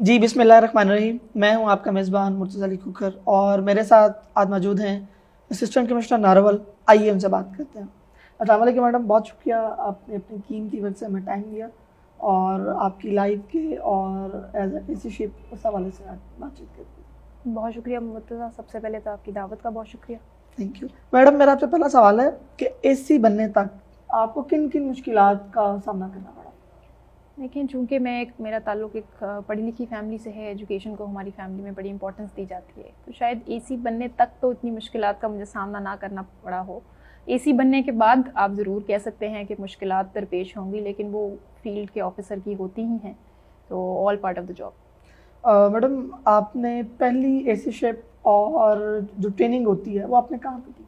जी बिस्मिल्लाहिर्रहमानिर्रहीम मैं हूँ आपका मेज़बान मुर्तज़ अली कुकर और मेरे साथ आज मौजूद हैं असिस्टेंट कमिश्नर नारावल। आइए उनसे बात करते हैं। असल मैडम बहुत शुक्रिया आपने अपनी कीमती वक्त से हमें टाइम दिया और आपकी लाइफ के और एज ए सी शिप उस हवाले से बातचीत करते बहुत शुक्रिया मुर्तज़ा सबसे पहले तो आपकी दावत का बहुत शुक्रिया। थैंक यू मैडम मेरा आपसे पहला सवाल है कि एसी बनने तक आपको किन किन मुश्किल का सामना करना देखिए चूँकि मैं एक मेरा ताल्लुक एक पढ़ी लिखी फैमिली से है एजुकेशन को हमारी फैमिली में बड़ी इंपॉर्टेंस दी जाती है तो शायद एसी बनने तक तो इतनी मुश्किल का मुझे सामना ना करना पड़ा हो। एसी बनने के बाद आप ज़रूर कह सकते हैं कि मुश्किल दरपेश होंगी लेकिन वो फ़ील्ड के ऑफिसर की होती ही हैं तो all part of the job madam आपने पहली एसी शेप और जो ट्रेनिंग होती है वो आपने कहाँ पर की?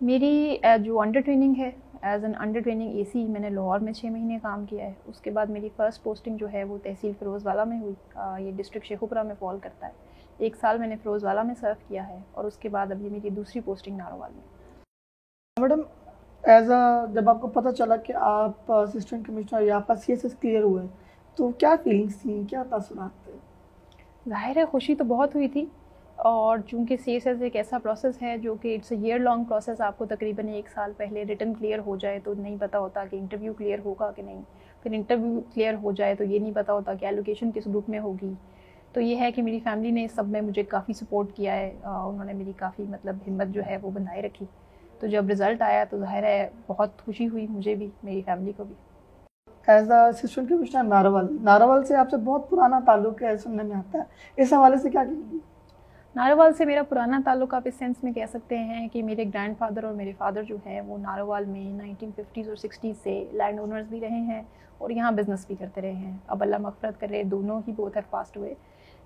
मेरी जो अंडर ट्रेनिंग है as an under training a मैंने लाहौर में छः महीने काम किया है। उसके बाद मेरी फ़र्स्ट पोस्टिंग जो है वो तहसील फ़िरोज़वाला में हुई। आ, ये डिस्ट्रिक्ट शेखुपुरा में फॉल करता है। एक साल मैंने फ़िरोज़वाला में सर्व किया है और उसके बाद अभी मेरी दूसरी पोस्टिंग नारोवाल में। मैडम एज अ जब आपको पता चला कि आप असिस्टेंट कमिश्नर या आपका सी एस एस क्लियर हुआ है तो क्या फीलिंग्स थी? क्या तासुरात थे ज़ाहिर है खुशी तो बहुत हुई थी। और चूँकि सी एस एस एक ऐसा प्रोसेस है जो कि it's a year long process आपको तकरीबन एक साल पहले रिटर्न क्लियर हो जाए तो नहीं पता होता कि इंटरव्यू क्लियर होगा कि नहीं। फिर इंटरव्यू क्लियर हो जाए तो ये नहीं पता होता कि एलोकेशन किस ग्रुप में होगी। तो ये है कि मेरी फैमिली ने इस सब में मुझे काफ़ी सपोर्ट किया है। उन्होंने मेरी काफ़ी मतलब हिम्मत जो है वो बनाए रखी। तो जब रिज़ल्ट आया तो ज़ाहिर है बहुत खुशी हुई मुझे भी, मेरी फैमिली को भी। As assistant commissioner Narowal Narowal से आपसे बहुत पुराना ताल्लुक है, सुनने में आता है। इस हवाले से क्या कहेंगी? नारोवाल से मेरा पुराना ताल्लुक आप इस सेंस में कह सकते हैं कि मेरे ग्रैंडफादर और मेरे फादर जो हैं, वो नारोवाल में 1950s और 60s से लैंड ओनर्स भी रहे हैं और यहाँ बिज़नेस भी करते रहे हैं। अब अल्लाह मफ़रत कर रहे दोनों ही बहुत है फास्ट हुए।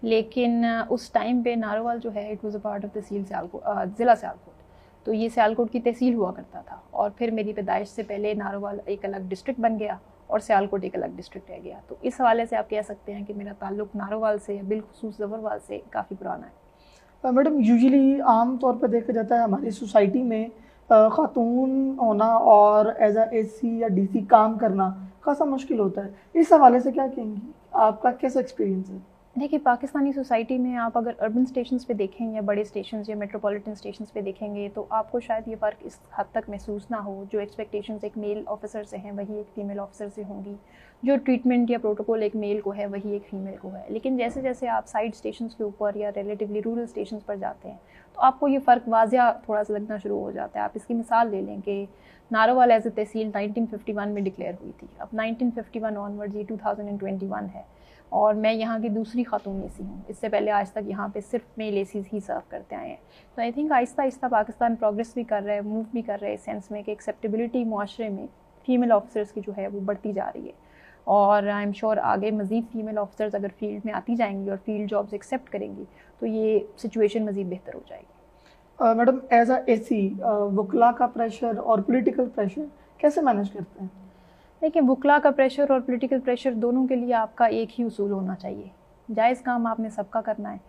लेकिन, उस टाइम पे नारोवाल जो है it was a part of tehsil Sialkot ज़िला सियालकोट तो ये सियालकोट की तहसील हुआ करता था और फिर मेरी पैदाइश से पहले नारोवाल एक अलग डिस्ट्रिक्ट बन गया और सियालकोट एक अलग डिस्ट्रिक्ट रह गया। तो इस हवाले से आप कह सकते हैं कि मेरा ताल्लुक नारोवाल से बिलखसूस जबरवाल से काफ़ी पुराना है। मैडम यूजली आम तौर पर देखा जाता है हमारी सोसाइटी में ख़ातून होना और एज ए सी या डी सी काम करना खासा मुश्किल होता है। इस हवाले से क्या कहेंगी? आपका कैसा एक्सपीरियंस है? देखिए, पाकिस्तानी सोसाइटी में आप अगर अर्बन स्टेशन पे देखें या बड़े स्टेशन या मेट्रोपॉलिटन स्टेशन पे देखेंगे तो आपको शायद ये फ़र्क इस हद तक महसूस ना हो। जो एक्सपेक्टेशन एक मेल ऑफिसर से हैं, वही एक फ़ीमेल ऑफिसर से होंगी। जो ट्रीटमेंट या प्रोटोकॉल एक मेल को है, वही एक फ़ीमेल को है। लेकिन जैसे जैसे आप साइड स्टेशन के ऊपर या रिलेटिवली रूरल स्टेशन पर जाते हैं तो आपको ये फ़र्क वाजिया थोड़ा सा लगना शुरू हो जाता है। आप इसकी मिसाल ले लें कि नारोवाल एज ए तहसील 1951 में डिक्लेयर हुई थी। अब 1951 ऑनवर्ड ये 2021 है और मैं यहाँ की दूसरी खातून एसी हूँ। इससे पहले आज तक यहाँ पे सिर्फ़ मेल एसी ही सर्व करते आए हैं। तो I think Aahista Aahista Pakistan progress भी कर रहा है, मूव भी कर रहे हैं इस सेंस में कि एक्सेप्टेबिलिटी माशरे में फ़ीमेल ऑफिसर्स की जो है वो बढ़ती जा रही है। और आई एम श्योर आगे मज़ीद फीमेल ऑफिसर्स अगर फ़ील्ड में आती जाएँगी और फ़ील्ड जॉब्स एक्सेप्ट करेंगी तो ये सिचुएशन मज़ीद बेहतर हो जाएगी। मैडम एज ए सी वकला का प्रेशर और पॉलिटिकल प्रेशर कैसे मैनेज करते हैं? देखिए बुकला का प्रेशर और पॉलिटिकल प्रेशर दोनों के लिए आपका एक ही उसूल होना चाहिए। जायज़ काम आपने सबका करना है।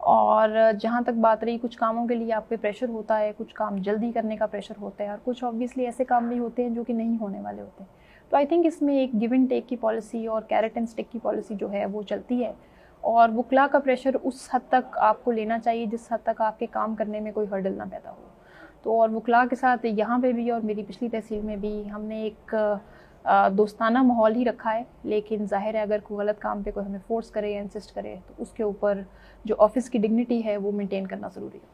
और जहाँ तक बात रही कुछ कामों के लिए आप पे प्रेशर होता है कुछ काम जल्दी करने का प्रेशर होता है और कुछ ऑब्वियसली ऐसे काम भी होते हैं जो कि नहीं होने वाले होते हैं। तो आई थिंक इसमें एक गिव एंड टेक की पॉलिसी और कैरेट एंड स्टिक की पॉलिसी जो है वो चलती है। और बुकला का प्रेशर उस हद तक आपको लेना चाहिए जिस हद तक आपके काम करने में कोई हर्डल ना पैदा हो। तो और बुकला के साथ यहाँ पे भी और मेरी पिछली तहसील में भी हमने एक दोस्ताना माहौल ही रखा है, लेकिन ज़ाहिर है अगर कोई गलत काम पे कोई हमें फोर्स करे या इंसिस्ट करे तो उसके ऊपर जो ऑफ़िस की डिग्निटी है वो मेंटेन करना ज़रूरी है।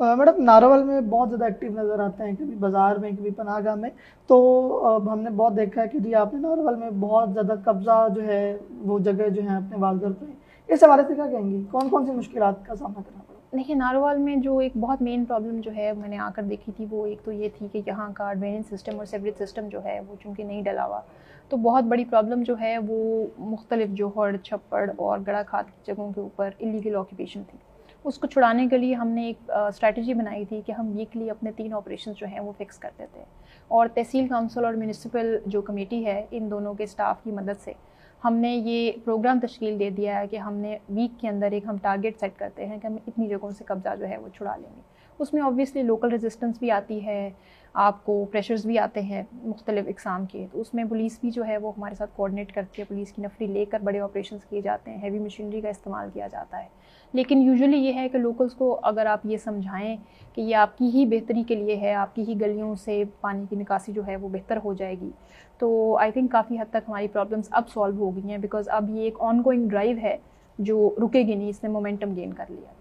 मैडम, नारावल में बहुत ज़्यादा एक्टिव नज़र आते हैं, कभी बाज़ार में, कभी पनागा में। तो हमने बहुत देखा है कि जी आपने नारावल में बहुत ज़्यादा कब्ज़ा जो है, वो जगह जो है अपने वालगर पे। इस हवाले से क्या कहेंगी? कौन कौन सी मुश्किल का सामना करना पड़ा? देखिए, नारोवाल में जो एक बहुत मेन प्रॉब्लम जो है, मैंने आकर देखी थी, वो एक तो ये थी कि यहाँ का ड्रेनेज सिस्टम और सेवरेज सिस्टम जो है, वो चूँकि नहीं डला हुआ। तो बहुत बड़ी प्रॉब्लम जो है, वो मुख्तलिफ़ जोहड़, छप्पड़ और गड़ा खाद की जगहों के ऊपर इलीगल ऑक्यूपेशन थी। उसको छुड़ाने के लिए हमने एक स्ट्रैटेजी बनाई थी कि हम वीकली अपने तीन ऑपरेशन जो हैं वो फिक्स करते थे और तहसील काउंसिल और म्यूनसिपल जो कमेटी है, इन दोनों के स्टाफ की मदद से हमने ये प्रोग्राम तश्कील दे दिया है कि हमने वीक के अंदर एक हम टारगेट सेट करते हैं कि हम इतनी जगहों से कब्ज़ा जो है वो छुड़ा लेंगे। उसमें ऑब्वियसली लोकल रेजिस्टेंस भी आती है आपको प्रेशर्स भी आते हैं मुख्तलिफ़ एग्ज़ाम के तो उसमें पुलिस भी जो है वो हमारे साथ कोऑर्डिनेट करती है। पुलिस की नफरी लेकर बड़े ऑपरेशन किए जाते हैं। हैवी मशीनरी का इस्तेमाल किया जाता है। लेकिन यूजुअली ये है कि लोकल्स को अगर आप ये समझाएँ कि ये आपकी ही बेहतरी के लिए है, आपकी ही गलियों से पानी की निकासी जो है वो बेहतर हो जाएगी तो आई थिंक काफ़ी हद तक हमारी प्रॉब्लम्स अब सॉल्व हो गई हैं बिकॉज़ अब ये एक ऑन गोइंग ड्राइव है जो रुकेगी नहीं, इसने मोमेंटम गेन कर लिया।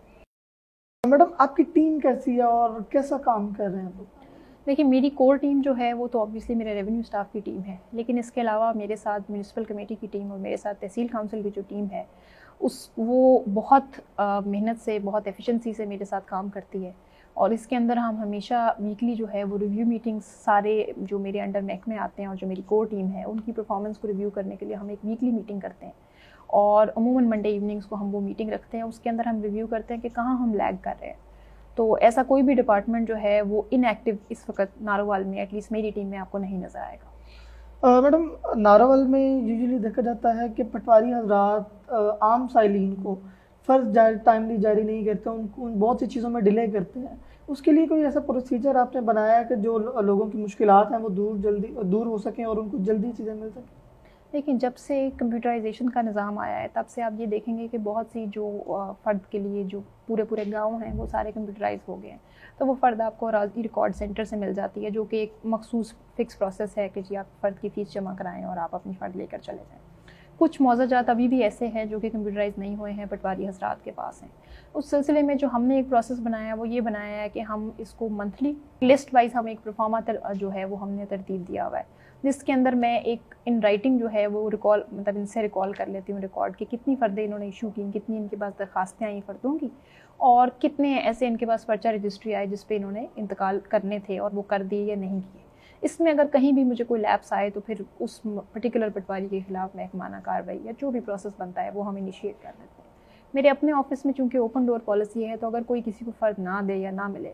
मैडम, आपकी टीम कैसी है और कैसा काम कर रहे हैं देखिए, मेरी कोर टीम जो है, वो तो ऑब्वियसली मेरे रेवेन्यू स्टाफ की टीम है, लेकिन इसके अलावा मेरे साथ म्यूनसिपल कमेटी की टीम और मेरे साथ तहसील काउंसिल की जो टीम है, उस, वो बहुत मेहनत से, बहुत एफिशिएंसी से मेरे साथ काम करती है। और इसके अंदर हम हमेशा वीकली जो है, वो रिव्यू मीटिंग्स सारे जो मेरे अंडर मैक में आते हैं और जो मेरी कोर टीम है, उनकी परफॉर्मेंस को रिव्यू करने के लिए हम एक वीकली मीटिंग करते हैं। और अमूमन मंडे इवनिंग्स को हम वो मीटिंग रखते हैं, उसके अंदर हम रिव्यू करते हैं कि कहाँ हम लैग कर रहे हैं। तो ऐसा कोई भी डिपार्टमेंट जो है, वो इनएक्टिव इस वक्त नारोवाल में एटलीस्ट मेरी टीम में आपको नहीं नज़र आएगा। मैडम, नारोवाल में यूजुअली देखा जाता है कि पटवारी हजरात आम साइलिन को फ़र्ज़ टाइमली जारी नहीं करते उनको बहुत सी चीज़ों में डिले करते हैं। उसके लिए कोई ऐसा प्रोसीजर आपने बनाया है कि जो लोगों की मुश्किल हैं, वो दूर जल्दी, दूर हो सकें और उनको जल्दी चीज़ें मिल सकें? देखिए जब से कंप्यूटराइजेशन का निज़ाम आया है, तब से आप ये देखेंगे कि बहुत सी जो फ़र्द के लिए जो पूरे पूरे गाँव हैं, वो सारे कंप्यूटराइज हो गए हैं। तो वो फ़र्द आपको रिकॉर्ड सेंटर से मिल जाती है, जो कि एक मखसूस फिक्स प्रोसेस है कि जी आप फ़र्द की फ़ीस जमा कराएँ और आप अपनी फ़र्द लेकर चले जाएँ। कुछ मौजाजात अभी भी ऐसे हैं जो कि कंप्यूटराइज नहीं हुए हैं, पटवारी हजरात के पास हैं। उस सिलसिले में जो हमने एक प्रोसेस बनाया है वो ये बनाया है कि हम इसको मंथली लिस्ट वाइज हम एक परफॉर्मा जो है वो हमने तरतीब दिया हुआ है। जिसके अंदर मैं एक इन राइटिंग जो है वो रिकॉल मतलब इनसे रिकॉल कर लेती हूँ रिकॉर्ड कि कितनी फ़र्दें इन्होंने इशू की, कितनी इनके पास दरखास्तें आई फ़र्दों की, और कितने ऐसे इनके पास पर्चा रजिस्ट्री आए जिस पे इन्होंने इंतकाल करने थे और वो कर दिए या नहीं किए। इसमें अगर कहीं भी मुझे कोई लैप्स आए तो फिर उस पर्टिकुलर पटवारी के खिलाफ महकमाना कार्रवाई या जो भी प्रोसेस बनता है, वो हम इनिशिएट कर देते हैं। मेरे अपने ऑफ़िस में चूँकि ओपन डोर पॉलिसी है तो अगर कोई किसी को फ़र्द ना दे या ना मिले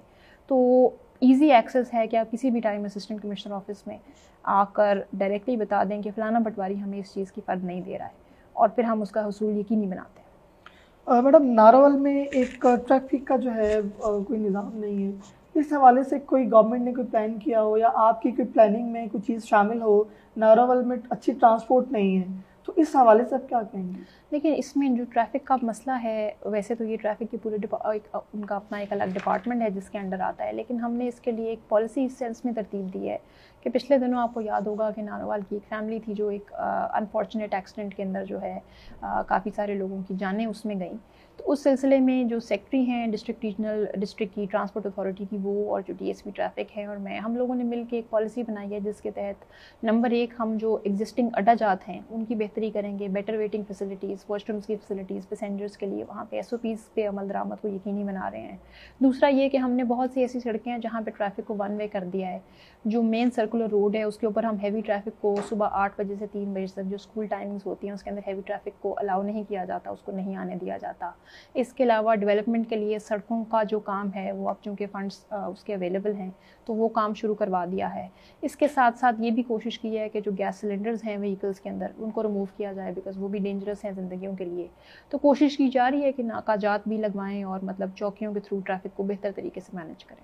तो ईजी एक्सेस है कि आप किसी भी टाइम असिस्टेंट कमिश्नर ऑफ़िस में आकर डायरेक्टली बता दें कि फ़लाना पटवारी हमें इस चीज़ की फ़र्द नहीं दे रहा है, और फिर हम उसका हसूल यकीनी बनाते हैं। मैडम, नारोवल में एक ट्रैफ़िक का जो है कोई निज़ाम नहीं है। इस हवाले से कोई गवर्नमेंट ने कोई प्लान किया हो या आपकी कोई प्लानिंग में कोई चीज़ शामिल हो नारावल में अच्छी ट्रांसपोर्ट नहीं है तो इस हवाले से आप क्या कहेंगे? देखिए इसमें जो ट्रैफ़िक का मसला है वैसे तो ये ट्रैफ़िक के पूरे एक, उनका अपना एक अलग डिपार्टमेंट है जिसके अंडर आता है लेकिन हमने इसके लिए एक पॉलिसी इस सेंस में तरतीब दी है कि पिछले दिनों आपको याद होगा कि नारोवाल की एक फैमिली थी जो एक अनफॉर्चुनेट एक्सीडेंट के अंदर जो है काफ़ी सारे लोगों की जानें उसमें गई। तो उस सिलसिले में जो सेक्रेटरी हैं डिस्ट्रिक्ट रीजनल डिस्ट्रिक्ट की ट्रांसपोर्ट अथॉरिटी की वो और जो डीएसपी ट्रैफ़िक है और मैं हम लोगों ने मिल के एक पॉलिसी बनाई है जिसके तहत नंबर एक हम जो एग्जिस्टिंग अड्डा जात हैं उनकी बेहतरी करेंगे बेटर वेटिंग फैसिलिटीज़ वॉशरूम्स की फैसिलिटीज़ पैसेंजर्स के लिए वहाँ पे एस ओ पीज़ पे अमल दरामद को यकीनी बना रहे हैं। दूसरा ये कि हमने बहुत सी ऐसी सड़कें हैं जहाँ पर ट्रैफ़िक को वन वे कर दिया है। जो मेन सर्कुलर रोड है, उसके ऊपर हम हैवी ट्रैफ़िक को सुबह आठ बजे से तीन बजे तक जो स्कूल टाइमिंग्स होती हैं, उसके अंदर हैवी ट्रैफ़िक को अलाउ नहीं किया जाता, उसको नहीं आने दिया जाता। इसके अलावा डेवलपमेंट के लिए सड़कों का जो काम है, वो अब चूँकि फ़ंड्स उसके अवेलेबल हैं तो वो काम शुरू करवा दिया है। इसके साथ साथ ये भी कोशिश की है कि जो गैस सिलेंडर्स हैं व्हीकल्स के अंदर, उनको रिमूव किया जाए बिकॉज़ वो भी डेंजरस हैं ज़िंदगियों के लिए। तो कोशिश की जा रही है कि नाकाजात भी लगवाएँ और मतलब चौकियों के थ्रू ट्रैफ़िक को बेहतर तरीके से मैनेज करें।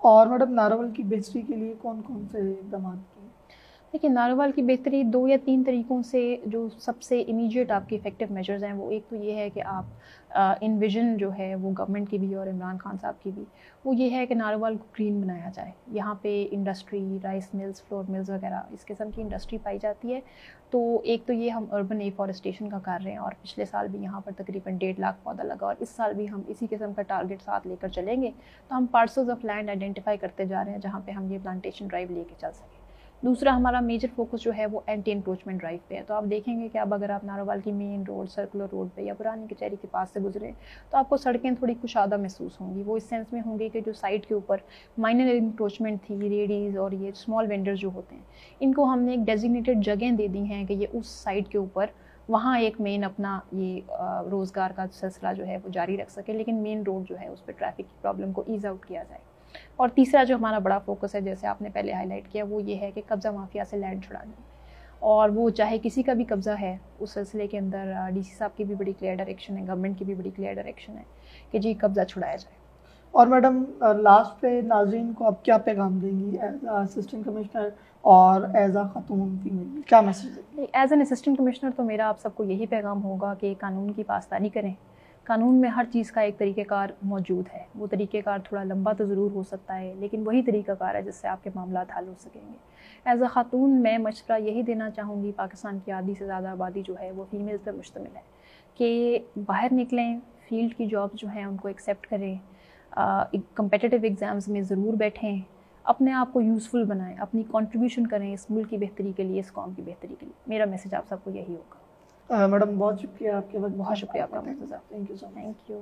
और मैडम, नारावल की बेहतरी के लिए कौन कौन से इकदाम देखिए नारोवाल की बेहतरी दो या तीन तरीक़ों से जो सबसे इमीडिएट आपके इफ़ेक्टिव मेजर्स हैं, वो एक तो ये है कि आप इन विजन जो है वो गवर्नमेंट की भी और इमरान खान साहब की भी, वो ये है कि नारोवाल को ग्रीन बनाया जाए। यहाँ पे industry rice mills flour mills वगैरह, इस किस्म की इंडस्ट्री पाई जाती है। तो एक तो ये हम अर्बन एफॉरेस्टेशन का कर रहे हैं और पिछले साल भी यहाँ पर तकरीबन डेढ़ लाख पौधा लगा और इस साल भी हम इसी किस्म का टारगेट साथ लेकर चलेंगे। तो हम पार्सल्स ऑफ़ लैंड आइडेंटिफाई करते जा रहे हैं जहाँ पर हम ये प्लांटेशन ड्राइव लेके चल सकें। दूसरा हमारा मेजर फोकस जो है वो एंटी इंक्रोचमेंट ड्राइव पे है। तो आप देखेंगे कि अब अगर आप नारोवाल की मेन रोड सर्कुलर रोड पे या पुरानी कचहरी के पास से गुजरे तो आपको सड़कें थोड़ी कुशादा महसूस होंगी। वो इस सेंस में होंगी कि जो साइड के ऊपर माइनर इंक्रोचमेंट थी रेडीज़ और ये स्मॉल वेंडर्स जो होते हैं, इनको हमने एक डेजिग्नेटेड जगह दे दी हैं कि ये उस साइड के ऊपर वहाँ एक मेन अपना ये रोज़गार का सिलसिला जो है वो जारी रख सके, लेकिन मेन रोड जो है उस पर ट्रैफ़िक की प्रॉब्लम को ईज़ आउट किया जाए। और तीसरा जो हमारा बड़ा फोकस है जैसे आपने पहले हाईलाइट किया वो ये है कि कब्ज़ा माफिया से लैंड छुड़ानी और वो चाहे किसी का भी कब्ज़ा है उस सिलसिले के अंदर डीसी साहब की भी बड़ी क्लियर डायरेक्शन है गवर्नमेंट की भी बड़ी क्लियर डायरेक्शन है कि जी कब्ज़ा छुड़ाया जाए। और मैडम लास्ट पे नाजरीन को आप क्या पैगाम देंगी एज असिस्टेंट कमिश्नर और एज अ खातून फीमेल क्या message as an assistant commissioner तो मेरा आप सबको यही पैगाम होगा कि कानून की पासदानी करें। कानून में हर चीज़ का एक तरीक़ेकार मौजूद है। वो तरीक़ेकार थोड़ा लंबा तो ज़रूर हो सकता है, लेकिन वही तरीक़ाकार है जिससे आपके मामला हल हो सकेंगे। एज अ ख़ातून, मैं मशवरा यही देना चाहूँगी, पाकिस्तान की आधी से ज़्यादा आबादी जो है वो फीमेल पर मुश्तमिल है कि बाहर निकलें फ़ील्ड की जॉब जो हैं उनको एक्सेप्ट करें कम्पटिटिव एग्ज़ाम्स में ज़रूर बैठें, अपने आप को यूज़फुल बनाएँ, अपनी कंट्रीब्यूशन करें इस मुल्क की बेहतरी के लिए, इस कॉम की बेहतरी के लिए। मेरा मैसेज आप सबको यही होगा। मैडम बहुत शुक्रिया आपके वक्त बहुत शुक्रिया आपका thank you so much thank you